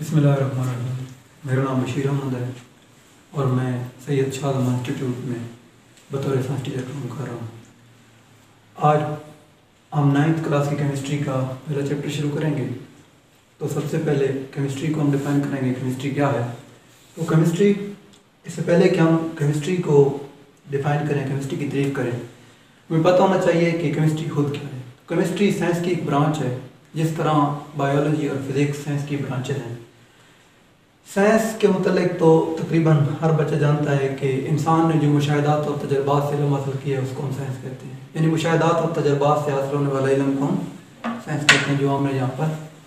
بسم اللہ الرحمن الرحیم۔ میرا نام بشیر احمد ہے اور میں سید شاہ زمان انسٹیٹیوٹ میں بطور سائنس ٹیچر کام کر رہا ہوں۔ آج ہم نائنتھ کلاس کی کیمسٹری کا پہلا چیپٹر شروع کریں گے۔ تو سب سے پہلے کیمسٹری کو ہم ڈیفائن کریں گے، کیمسٹری کیا ہے۔ تو کیمسٹری، اس سے پہلے کہ ہم کیمسٹری کو ڈیفائن کریں، کیمسٹری کی تعریف کریں، ہمیں پتہ ہونا چاہیے کہ کیمسٹری خود کیا ہے۔ کیمسٹری سائنس کی ایک برانچ ہے، جس طرح بایولوجی اور فزکس سائنس کی برانچز ہیں۔ سائنس کے متعلق تو تقریباً ہر بچہ جانتا ہے کہ انسان نے جو مشاہدات اور تجربات سے علم حاصل کیا ہے، اس کو ہم سائنس کہتے ہیں۔ یعنی مشاہدات اور تجربات سے حاصل ہونے والا علم کو ہم سائنس کہتے ہیں، جو ہم نے یہاں پر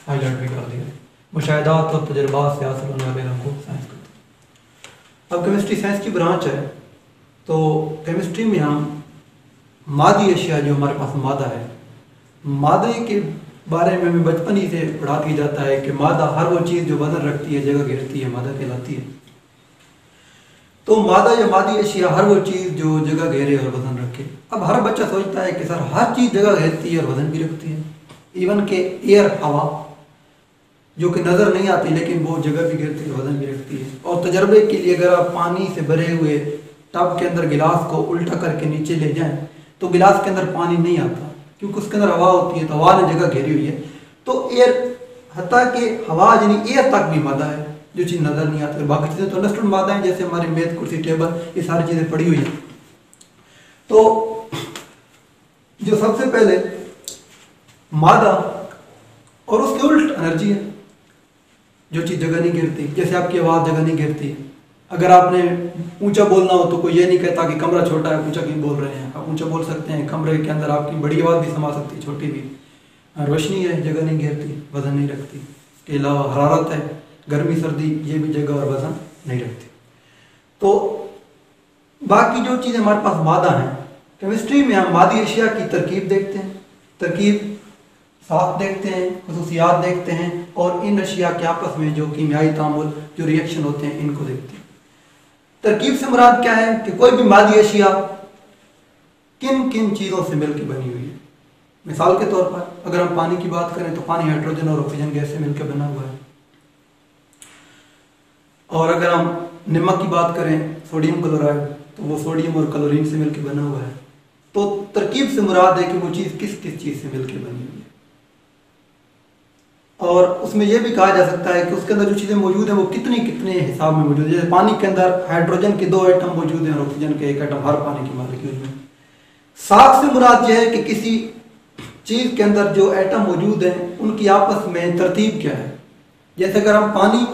ہائی لائٹ بھی کر دیا ہے۔ مشاہدات اور تجربات سے حاصل ہونے والے علم کو سائنس کہتے ہیں۔ اب کیمسٹری سائنس کی برانچ ہے، تو کیمسٹری میں ہم مادی اشیاء جو ہمارے پاس مادہ ہے، مادے کے بارے میں ہمیں بچپن ہی سے پڑھا دیا جاتا ہے کہ مادہ ہر وہ چیز جو وزن رکھتی ہے، جگہ گھیرتی ہے، مادہ کہلاتی ہے۔ تو مادہ یا مادی اشیاء ہر وہ چیز جو جگہ گھیرے اور وزن رکھے۔ اب ہر بچہ سوچتا ہے کہ سر ہر چیز جگہ گھیرتی ہے اور وزن بھی رکھتی ہے۔ ایون کہ ایئر ہوا، جو کہ نظر نہیں آتی لیکن وہ جگہ بھی گھیرتی ہے وزن بھی رکھتی ہے۔ اور تجربے کے لیے اگر آپ پانی سے بھرے ہوئے ٹب کے اندر گلاس کو الٹا کر کے نیچے لے جائیں تو گلاس کے اندر پانی نہیں آتا۔ کیونکہ اس کے اندر ہوا ہوتی ہے، تو ہوا نے جگہ گھیری ہوئی ہے۔ تو ایئر حتیٰ کہ ہوا یعنی ایئر تک بھی مادہ ہے، جو چیز نظر نہیں آتی، باقی چیزیں تو انڈسٹنڈ مادہ ہیں، جیسے ہماری میز کرسی، ٹیبل، یہ ساری چیزیں پڑی ہوئی ہیں۔ تو جو سب سے پہلے مادہ اور اس کے الٹ انرجی ہے، جو چیز جگہ نہیں گرتی جیسے آپ کی آواز جگہ نہیں گرتی اگر آپ نے اونچا بولنا ہو تو کوئی یہ نہیں کہتا کہ کمرہ چھوٹا ہے، اونچا کیوں بول رہے ہیں؟ آپ اونچا بول سکتے ہیں، کمرے کے اندر آپ کی بڑی آواز بھی سما سکتی ہے چھوٹی بھی۔ ہاں، روشنی ہے، جگہ نہیں گھیرتی، وزن نہیں رکھتی۔ اس کے علاوہ حرارت ہے، گرمی، سردی، یہ بھی جگہ اور وزن نہیں رکھتی۔ تو باقی جو چیزیں ہمارے پاس مادہ ہیں کیمسٹری میں ہم مادی اشیاء کی ترکیب دیکھتے ہیں۔ ترکیب ساتھ دیکھتے ہیں، خصوصیات دیکھتے ہیں اور ان اشیاء کے آپس میں جو کیمیائی تعامل، جو ریئیکشن ہوتے ہیں، ان کو دیکھتے ہیں۔ ترکیب سے مراد کیا ہے کہ کوئی بھی مادی اشیاء کن کن چیزوں سے مل کے بنی ہوئی ہے مثال کے طور پر اگر ہم پانی کی بات کریں تو پانی ہائیڈروجن اور آکسیجن گیس سے مل کے بنا ہوا ہے۔ اور اگر ہم نمک کی بات کریں، سوڈیم کلورائڈ تو وہ سوڈیم اور کلورین سے مل کے بنا ہوا ہے۔ تو ترکیب سے مراد ہے کہ وہ چیز کس کس چیز سے مل کے بنی ہوئی ہے؟ اور اس میں یہ بھی کہا جا سکتا ہے کہ اس کے اندر جو چیزیں موجود ہیں وہ کتنی کتنے حساب میں موجود ہیں۔ جیسے پانی کے اندر ہائیڈروجن کے دو ایٹم موجود ہیں اور آکسیجن کے ایک ایٹم ہر پانی کی مالکیول میں۔ ساتھ سے مراد یہ ہے کہ کسی چیز کے اندر جو ایٹم موجود ہیں، ان کی آپس میں ترتیب کیا ہے۔ جیسے اگر ہم پانی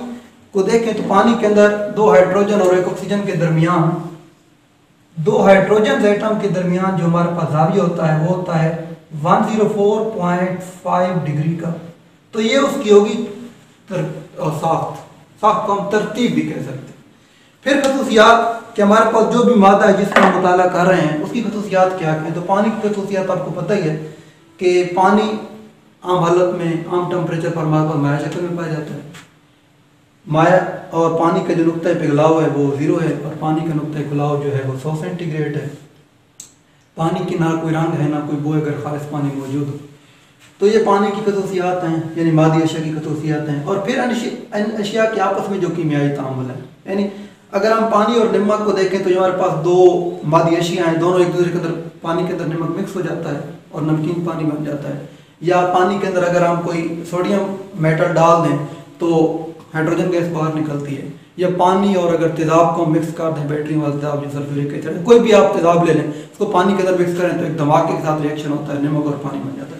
کو دیکھیں تو پانی کے اندر دو ہائیڈروجن اور ایک آکسیجن کے درمیان۔ دو ہائیڈروجن ایٹم کے درمیان جو ہمارے پاس زاویہ ہوتا ہے، وہ ہوتا ہے 104.5 ڈگری کا۔ تو یہ اس کی ہوگی ساخت۔ ساخت کو ہم ترتیب بھی کہہ سکتے ہیں۔ پھر خصوصیات کہ ہمارے پاس جو بھی مادہ ہے جس کا ہم مطالعہ کر رہے ہیں، اس کی خصوصیات کیا ہیں تو پانی کی خصوصیات آپ کو پتہ ہی ہے کہ پانی عام حالت میں عام ٹمپریچر پر ہمارے پاس مائع شکل میں پایا جاتا ہے۔ مائع اور پانی کا جو نقطۂ پگھلاؤ ہے وہ زیرو ہے اور پانی کا نقطۂ کھلاؤ جو ہے وہ سو سینٹی گریڈ ہے۔ پانی کی نہ کوئی رنگ ہے، نہ کوئی بو اگر خالص پانی موجود ہو۔ تو یہ پانی کی خصوصیات ہیں یعنی مادی اشیاء کی خصوصیات ہیں۔ اور پھر ان اشیاء کے آپس میں جو کیمیائی تعامل ہے یعنی اگر ہم پانی اور نمک کو دیکھیں تو ہمارے پاس دو مادی اشیاء ہیں، دونوں ایک دوسرے کے اندر پانی کے اندر نمک مکس ہو جاتا ہے اور نمکین پانی بن جاتا ہے۔ یا پانی کے اندر اگر ہم کوئی سوڈیم میٹل ڈال دیں تو ہائیڈروجن گیس باہر نکلتی ہے۔ یا پانی اور اگر تیزاب کو مکس کر دیں بیٹری والا تیزاب جو سلفیورک ایسڈ کوئی بھی آپ تیزاب لے لیں، اس کو پانی کے اندر مکس کریں تو ایک دھماکے کے ساتھ ریئیکشن ہوتا ہے، نمک اور پانی بن جاتا ہے۔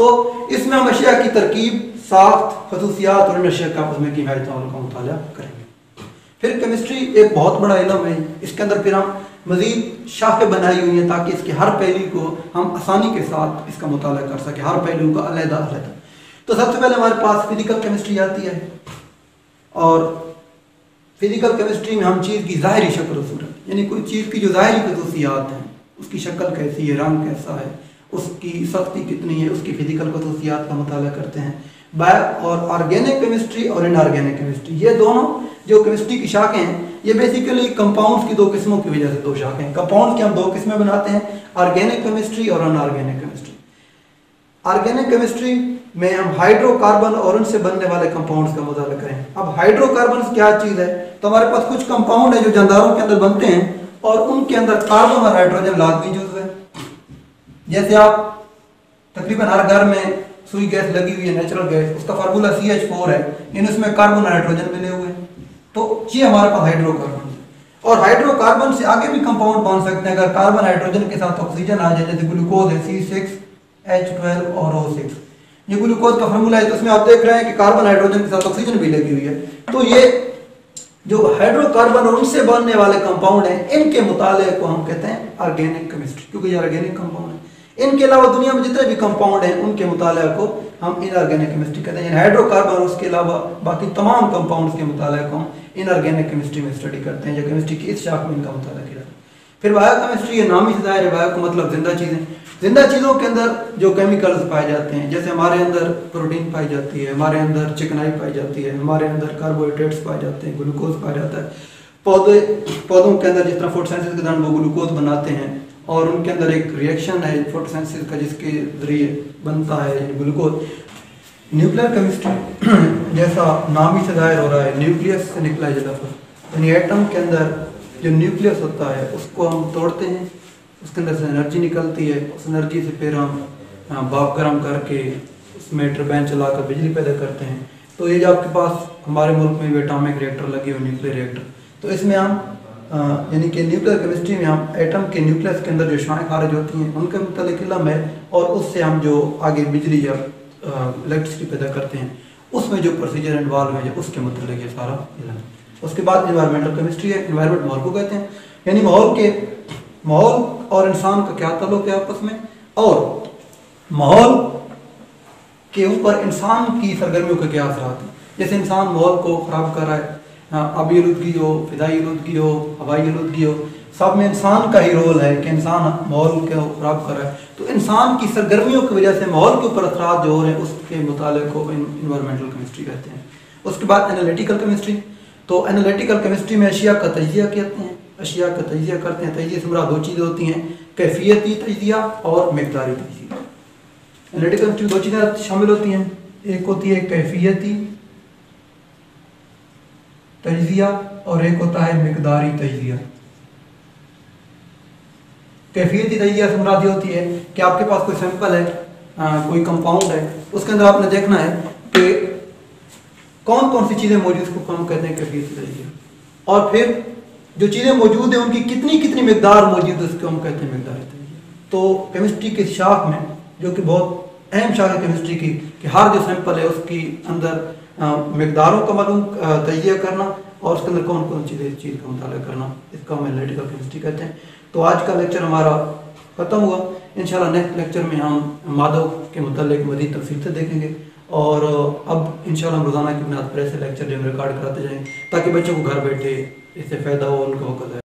تو اس میں ہم اشیاء کی ترکیب، ساخت، خصوصیات اور ان اشیاء کا میں کیمیائی تعامل کا مطالعہ کریں گے۔ پھر کیمسٹری ایک بہت بڑا علم ہے۔ اس کے اندر پھر ہم مزید شاخیں بنائی ہوئی ہیں تاکہ اس کے ہر پہلو کو ہم آسانی کے ساتھ اس کا مطالعہ کر سکیں، ہر پہلو کا علیحدہ علیحدہ۔ تو سب سے پہلے ہمارے پاس فزیکل کیمسٹری آتی ہے۔ اور فزیکل کیمسٹری میں ہم چیز کی ظاہری شکل و صورت یعنی کوئی چیز کی جو ظاہری خصوصیات ہیں، اس کی شکل کیسی ہے، رنگ کیسا ہے اس کی سختی کتنی ہے، اس کی فزیکل خصوصیات کا مطالعہ کرتے ہیں۔ بایو اور آرگینک کیمسٹری اور ان آرگینک کیمسٹری یہ دونوں جو کیمسٹری کی شاخیں ہیں، یہ بیسیکلی کمپاؤنڈس کی دو قسموں کی وجہ سے دو شاخیں ہیں۔ کمپاؤنڈس کی ہم دو قسمیں بناتے ہیں آرگینک کیمسٹری اور ان آرگینک کیمسٹری آرگینک کیمسٹری میں ہم ہائیڈرو کاربن اور ان سے بننے والے کمپاؤنڈس کا مطالعہ کریں۔ اب ہائیڈرو کاربن کیا چیز ہے؟ تو ہمارے پاس کچھ کمپاؤنڈ ہے جو جانداروں کے اندر بنتے ہیں اور ان کے اندر کاربن اور ہائیڈروجن لازمی جز جیسے آپ تقریباً ہر گھر میں سوئی گیس لگی ہوئی ہے نیچرل گیس اس کا فارمولا سی ایچ فور ہے یعنی اس میں کاربن اور ہائیڈروجن ملے ہوئے ہیں۔ تو یہ ہمارے پاس ہائیڈرو کاربن اور ہائیڈرو کاربن سے آگے بھی کمپاؤنڈ بن سکتے ہیں۔ اگر کاربن ہائیڈروجن کے ساتھ آکسیجن آ جائے، جیسے گلوکوز ہے سی سکس ایچ ٹویلو اور او سکس یہ گلوکوز کا فارمولا ہے تو اس میں آپ دیکھ رہے ہیں کہ کاربن ہائیڈروجن کے ساتھ آکسیجن بھی لگی ہوئی ہے۔ تو یہ جو ہائیڈرو کاربن اور ان سے بننے والے کمپاؤنڈ ہیں، ان کے مطالعے کو ہم کہتے ہیں آرگینک کیمسٹری کیونکہ یہ آرگینک کمپاؤنڈ ہے۔ ان کے علاوہ دنیا میں جتنے بھی کمپاؤنڈ ہیں، ان کے مطالعہ کو ہم ان آرگینک کیمسٹری کہتے ہیں یعنی ہائیڈرو کاربن اور اس کے علاوہ باقی تمام کمپاؤنڈز کے مطالعے کو ہم ان آرگینک کیمسٹری میں اسٹڈی کرتے ہیں، یا کیمسٹری کی اس شاخ میں ان کا مطالعہ کیا۔ جاتا ہے پھر بایو کیمسٹری یہ نام ہی سے ظاہر ہے بایو کا مطلب زندہ چیزیں۔ زندہ چیزوں کے اندر جو کیمیکلز پائے جاتے ہیں، جیسے ہمارے اندر پروٹین پائی جاتی ہے، ہمارے اندر چکنائی پائی جاتی ہے، ہمارے اندر کاربوہائیڈریٹس پائے جاتے ہیں گلوکوز پایا جاتا ہے۔ پودے، پودوں کے اندر جس طرح فوٹو سینسز کے دوران وہ گلوکوز بناتے ہیں اور ان کے اندر ایک ریئیکشن ہے فوٹو سینسز کا، جس کے ذریعے بنتا ہے گلوکوز نیوکلیر کیمسٹری جیسا نام ہی سے ظاہر ہو رہا ہے نیوکلیس سے نکلا ہے لفظ یعنی ایٹم کے اندر جو نیوکلیس ہوتا ہے، اس کو ہم توڑتے ہیں، اس کے اندر سے انرجی نکلتی ہے، اس انرجی سے پھر ہم ہاں، باپ گرم کر کے اس میں ٹربین چلا کر بجلی پیدا کرتے ہیں۔ تو یہ جو آپ کے پاس ہمارے ملک میں بھی اٹامک ریئیکٹر لگے ہوئے نیوکلیر ریئیکٹر تو اس میں ہم یعنی کہ نیوکلیر کیمسٹری میں ہم ایٹم کے نیوکلیس کے اندر جو شائیں خارج ہوتی ہیں، ان کے متعلق علم ہے اور اس سے ہم جو آگے بجلی یا الیکٹرسٹی پیدا کرتے ہیں، اس میں جو پروسیجر انوالو ہے، اس کے متعلق یہ سارا علم اس کے بعد انوائرمنٹل کیمسٹری ہے انوائرمنٹ ماحول کو کہتے ہیں۔ یعنی ماحول کے، ماحول اور انسان کا کیا تعلق ہے آپس میں؟ اور ماحول کے اوپر انسان کی سرگرمیوں کے کیا اثرات ہیں؟ جیسے انسان ماحول کو خراب کر رہا ہے آبی آلودگی ہو فضائی آلودگی ہو ہوائی آلودگی ہو سب میں انسان کا ہی رول ہے کہ انسان ماحول کو خراب کر رہا ہے۔ تو انسان کی سرگرمیوں کی وجہ سے ماحول کے اوپر اثرات جو ہو رہے ہیں، اس کے مطالعے کو انوائرمنٹل کیمسٹری کہتے ہیں۔ اس کے بعد انالیٹیکل کیمسٹری تو انالیٹیکل کیمسٹری میں اشیاء کا تجزیہ کہتے ہیں، اشیاء کا تجزیہ کرتے ہیں۔ تجزیہ سے مراد دو چیزیں ہوتی ہیں، کیفیتی تجزیہ اور مقداری تجزیہ۔ انالیٹیکل کیمسٹری دو چیزیں شامل ہوتی ہیں۔ ایک ہوتی ہے کیفیتی تجزیہ اور ایک ہوتا ہے مقداری تجزیہ۔ کیفیتی تجزیہ سے مراد یہ ہوتی ہے کہ آپ کے پاس کوئی سیمپل ہے کوئی کمپاؤنڈ ہے، اس کے اندر آپ نے دیکھنا ہے کہ کون کون سی چیزیں موجود اس کو کم کہتے ہیں کیفیتی تجزیہ۔ اور پھر جو چیزیں موجود ہیں، ان کی کتنی کتنی مقدار موجود ہے، اس کو ہم کہتے ہیں مقداری تجزیہ۔ تو کیمسٹری کی شاخ میں، جو کہ بہت اہم شاخ ہے کیمسٹری کی، کہ ہر جو سیمپل ہے، اس کی اندر مقداروں کا معلوم تجزیہ کرنا اور اس کے اندر کون کون چیزیں اس چیز کا مطالعہ کرنا، اس کا ہم انالیٹیکل کیمسٹری کہتے ہیں۔ تو آج کا لیکچر ہمارا ختم ہوا۔ انشاءاللہ نیکسٹ لیکچر میں ہم مادوں کے متعلق مزید تفصیل سے دیکھیں گے۔ اور اب انشاءاللہ ہم روزانہ کی بنیاد پر ایسے لیکچر جو ہم ریکارڈ کراتے جائیں تاکہ بچوں کو گھر بیٹھے اس سے فائدہ ہو، ان کا وقت